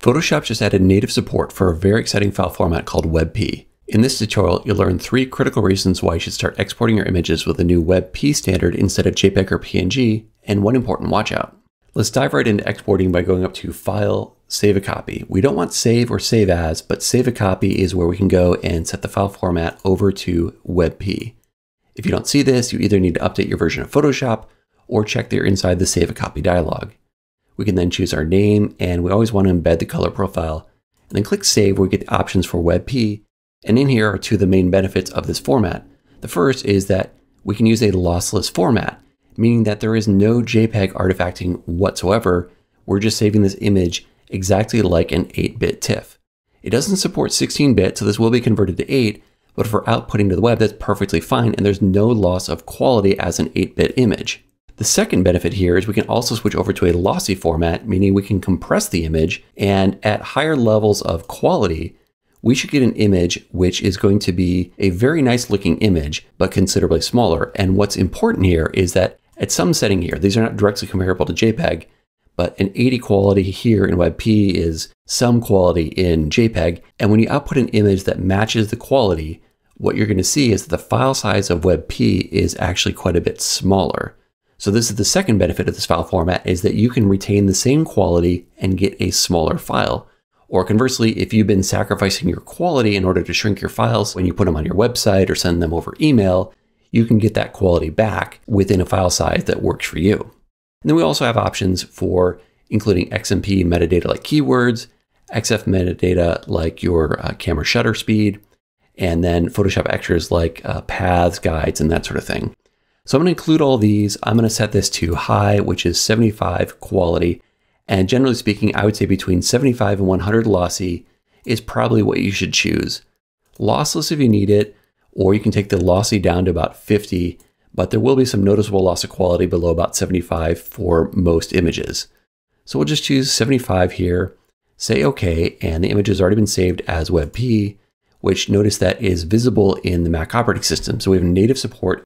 Photoshop just added native support for a very exciting file format called WebP. In this tutorial, you'll learn three critical reasons why you should start exporting your images with a new WebP standard instead of JPEG or PNG, and one important watchout. Let's dive right into exporting by going up to File, Save a Copy. We don't want Save or Save As, but Save a Copy is where we can go and set the file format over to WebP. If you don't see this, you either need to update your version of Photoshop or check that you're inside the Save a Copy dialog. We can then choose our name, and we always want to embed the color profile. And then click Save where we get the options for WebP. And in here are two of the main benefits of this format. The first is that we can use a lossless format, meaning that there is no JPEG artifacting whatsoever. We're just saving this image exactly like an 8-bit TIFF. It doesn't support 16-bit, so this will be converted to 8, but for outputting to the web, that's perfectly fine, and there's no loss of quality as an 8-bit image. The second benefit here is we can also switch over to a lossy format, meaning we can compress the image and at higher levels of quality, we should get an image which is going to be a very nice looking image, but considerably smaller. And what's important here is that at some setting here, these are not directly comparable to JPEG, but an 80 quality here in WebP is some quality in JPEG. And when you output an image that matches the quality, what you're going to see is that the file size of WebP is actually quite a bit smaller. So this is the second benefit of this file format is that you can retain the same quality and get a smaller file. Or conversely, if you've been sacrificing your quality in order to shrink your files when you put them on your website or send them over email, you can get that quality back within a file size that works for you. And then we also have options for including XMP metadata like keywords, EXIF metadata like your uh, camera shutter speed, and then Photoshop extras like uh, paths, guides, and that sort of thing. So I'm going to include all these. I'm going to set this to high, which is 75 quality. And generally speaking, I would say between 75 and 100 lossy is probably what you should choose. Lossless if you need it, or you can take the lossy down to about 50, but there will be some noticeable loss of quality below about 75 for most images. So we'll just choose 75 here, say OK, and the image has already been saved as WebP, which notice that is visible in the Mac operating system. So we have native support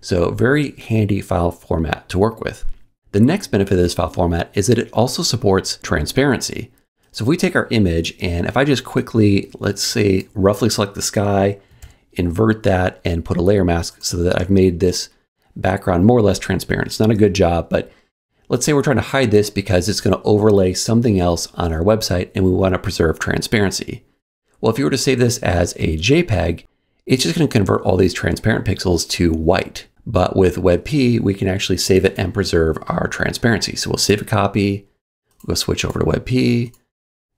so very handy file format to work with. The next benefit of this file format is that it also supports transparency. So if we take our image and if I just quickly, let's say roughly select the sky, invert that and put a layer mask so that I've made this background more or less transparent. It's not a good job, but let's say we're trying to hide this because it's going to overlay something else on our website and we want to preserve transparency. Well, if you were to save this as a JPEG, it's just going to convert all these transparent pixels to white. But with WebP, we can actually save it and preserve our transparency. So we'll save a copy, we'll switch over to WebP,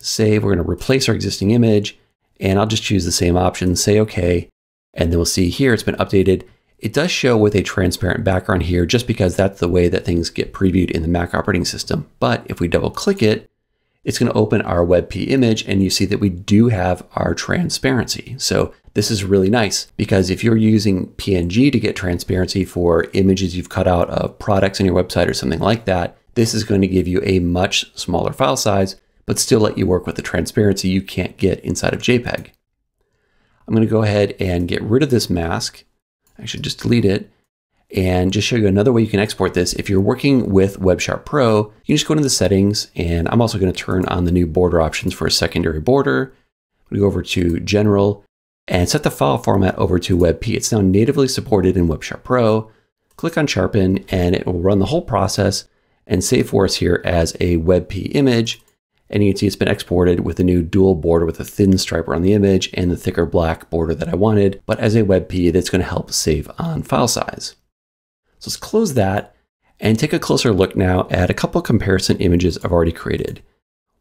save, we're going to replace our existing image, and I'll just choose the same option, say OK, and then we'll see here it's been updated. It does show with a transparent background here just because that's the way that things get previewed in the Mac operating system. But if we double click it, it's going to open our WebP image and you see that we do have our transparency. So this is really nice because if you're using PNG to get transparency for images you've cut out of products on your website or something like that, this is going to give you a much smaller file size, but still let you work with the transparency you can't get inside of JPEG. I'm going to go ahead and get rid of this mask. I should just delete it and just show you another way you can export this. If you're working with Web Sharp Pro, you can just go into the settings and I'm also going to turn on the new border options for a secondary border. We go over to general and set the file format over to WebP. It's now natively supported in Web Sharp Pro. Click on sharpen and it will run the whole process and save for us here as a WebP image. And you can see it's been exported with a new dual border with a thin stripe around the image and the thicker black border that I wanted, but as a WebP that's going to help save on file size. So let's close that and take a closer look now at a couple comparison images I've already created.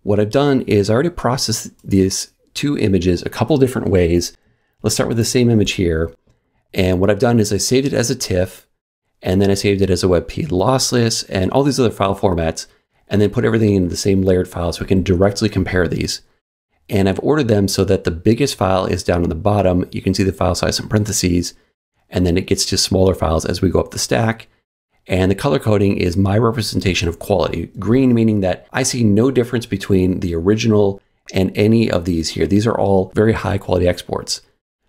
What I've done is I already processed these two images a couple different ways. Let's start with the same image here. And what I've done is I saved it as a TIFF, and then I saved it as a WebP lossless and all these other file formats, and then put everything into the same layered file so we can directly compare these. And I've ordered them so that the biggest file is down on the bottom. You can see the file size in parentheses and then it gets to smaller files as we go up the stack. And the color coding is my representation of quality. Green meaning that I see no difference between the original and any of these here. These are all very high quality exports.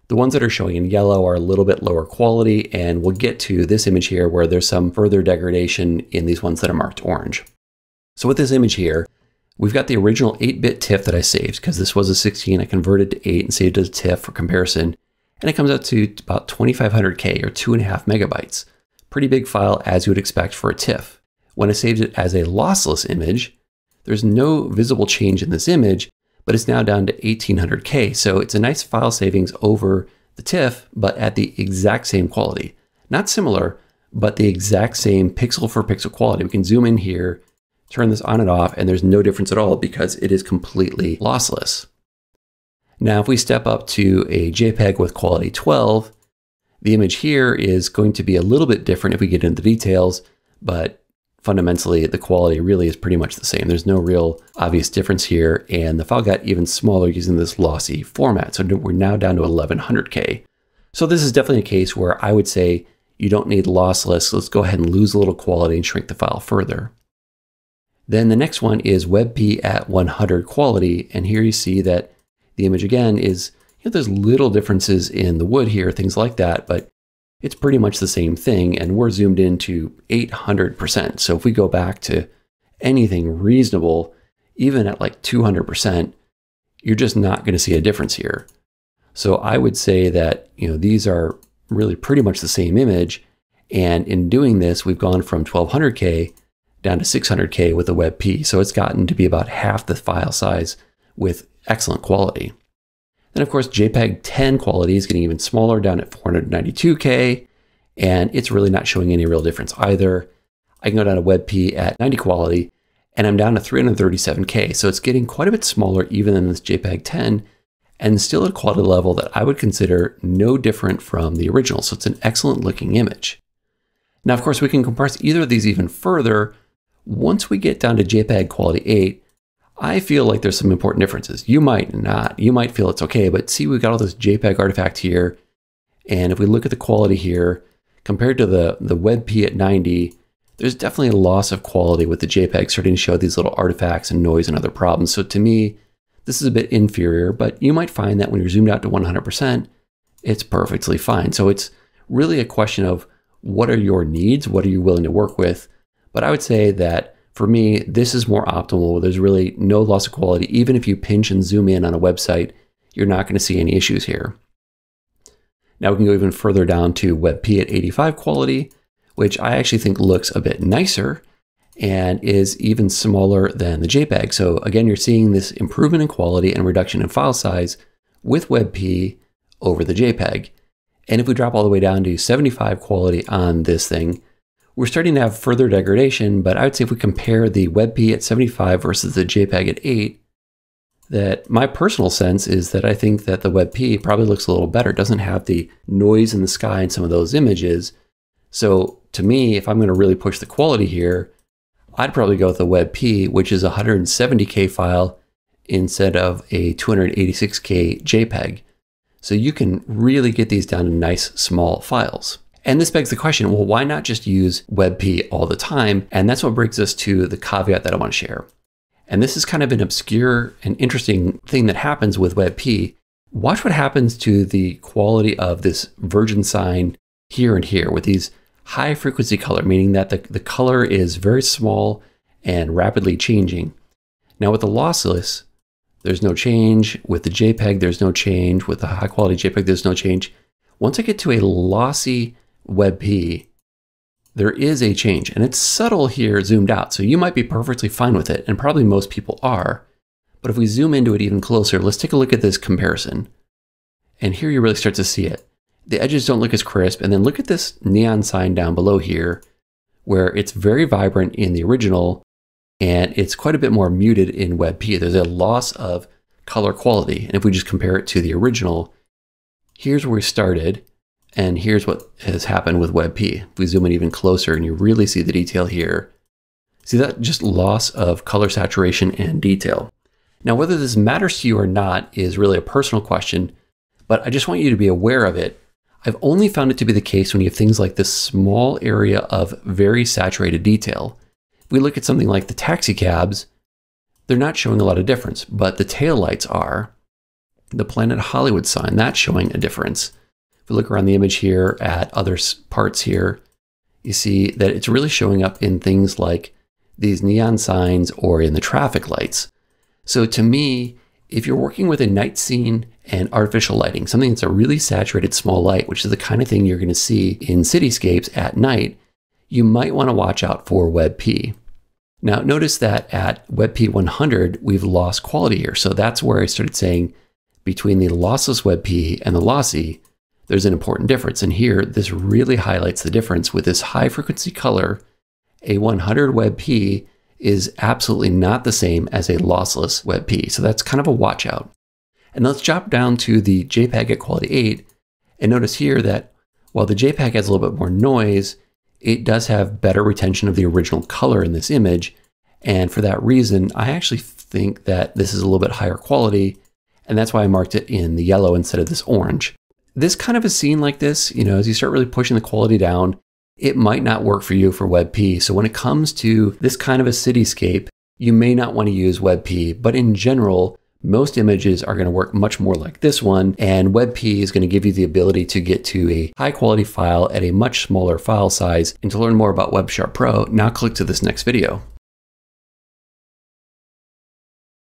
The ones that are showing in yellow are a little bit lower quality, and we'll get to this image here where there's some further degradation in these ones that are marked orange. So with this image here, We've got the original 8-bit TIFF that I saved because this was a 16. I converted to 8 and saved as a TIFF for comparison. And it comes out to about 2500K or 2.5 megabytes. Pretty big file as you would expect for a TIFF. When I saved it as a lossless image, there's no visible change in this image, but it's now down to 1800K. So it's a nice file savings over the TIFF, but at the exact same quality. Not similar, but the exact same pixel for pixel quality. We can zoom in here, turn this on and off, and there's no difference at all because it is completely lossless. Now, if we step up to a JPEG with quality 12, the image here is going to be a little bit different if we get into the details, but fundamentally the quality really is pretty much the same. There's no real obvious difference here, and the file got even smaller using this lossy format. So we're now down to 1100K. So this is definitely a case where I would say you don't need lossless. Let's go ahead and lose a little quality and shrink the file further. Then the next one is WebP at 100 quality, and here you see that the image again is, you know, there's little differences in the wood here, things like that, but it's pretty much the same thing. And we're zoomed into 800%. So if we go back to anything reasonable, even at like 200%, you're just not going to see a difference here. So I would say that, you know, these are really pretty much the same image. And in doing this, we've gone from 1200K down to 600K with a WebP. So it's gotten to be about half the file size with excellent quality. Then, of course, JPEG 10 quality is getting even smaller down at 492K, and it's really not showing any real difference either. I can go down to WebP at 90 quality, and I'm down to 337K. So it's getting quite a bit smaller even than this JPEG 10, and still at a quality level that I would consider no different from the original. So it's an excellent looking image. Now, of course, we can compress either of these even further. Once we get down to JPEG quality 8, I feel like there's some important differences. You might not. You might feel it's okay, but see, we've got all this JPEG artifact here. And if we look at the quality here, compared to the, the WebP at 90, there's definitely a loss of quality with the JPEG starting to show these little artifacts and noise and other problems. So to me, this is a bit inferior, but you might find that when you're zoomed out to 100%, it's perfectly fine. So it's really a question of what are your needs? What are you willing to work with? But I would say that for me, this is more optimal. There's really no loss of quality. Even if you pinch and zoom in on a website, you're not going to see any issues here. Now we can go even further down to WebP at 85 quality, which I actually think looks a bit nicer and is even smaller than the JPEG. So again, you're seeing this improvement in quality and reduction in file size with WebP over the JPEG. And if we drop all the way down to 75 quality on this thing, we're starting to have further degradation, but I would say if we compare the WebP at 75 versus the JPEG at 8, that my personal sense is that I think that the WebP probably looks a little better. It doesn't have the noise in the sky in some of those images. So to me, if I'm going to really push the quality here, I'd probably go with the WebP, which is a 170K file instead of a 286K JPEG. So you can really get these down to nice small files. And this begs the question well, why not just use WebP all the time? And that's what brings us to the caveat that I want to share. And this is kind of an obscure and interesting thing that happens with WebP. Watch what happens to the quality of this virgin sign here and here with these high frequency color, meaning that the, the color is very small and rapidly changing. Now, with the lossless, there's no change. With the JPEG, there's no change. With the high quality JPEG, there's no change. Once I get to a lossy WebP, there is a change and it's subtle here zoomed out. So you might be perfectly fine with it and probably most people are. But if we zoom into it even closer, let's take a look at this comparison. And here you really start to see it. The edges don't look as crisp. And then look at this neon sign down below here where it's very vibrant in the original and it's quite a bit more muted in WebP. There's a loss of color quality. And if we just compare it to the original, here's where we started. And here's what has happened with WebP. If we zoom in even closer and you really see the detail here, see that just loss of color saturation and detail. Now, whether this matters to you or not is really a personal question, but I just want you to be aware of it. I've only found it to be the case when you have things like this small area of very saturated detail. If we look at something like the taxi cabs, they're not showing a lot of difference, but the taillights are. The Planet Hollywood sign, that's showing a difference. If we look around the image here at other parts here, you see that it's really showing up in things like these neon signs or in the traffic lights. So to me, if you're working with a night scene and artificial lighting, something that's a really saturated small light, which is the kind of thing you're going to see in cityscapes at night, you might want to watch out for WebP. Now, notice that at WebP 100, we've lost quality here. So that's where I started saying between the lossless WebP and the lossy, there's an important difference. And here, this really highlights the difference with this high frequency color. A 100 WebP is absolutely not the same as a lossless WebP. So that's kind of a watch out. And let's drop down to the JPEG at quality 8 and notice here that while the JPEG has a little bit more noise, it does have better retention of the original color in this image. And for that reason, I actually think that this is a little bit higher quality. And that's why I marked it in the yellow instead of this orange. This kind of a scene like this, you know, as you start really pushing the quality down, it might not work for you for WebP. So when it comes to this kind of a cityscape, you may not want to use WebP, but in general, most images are going to work much more like this one, and WebP is going to give you the ability to get to a high quality file at a much smaller file size. And to learn more about Web Sharp Pro, now click to this next video.